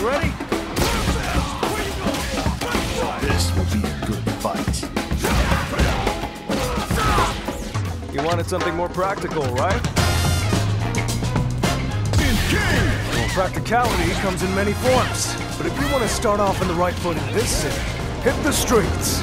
You ready? This will be a good fight. You wanted something more practical, right? Well, practicality comes in many forms. But if you want to start off on the right foot in this city, hit the streets.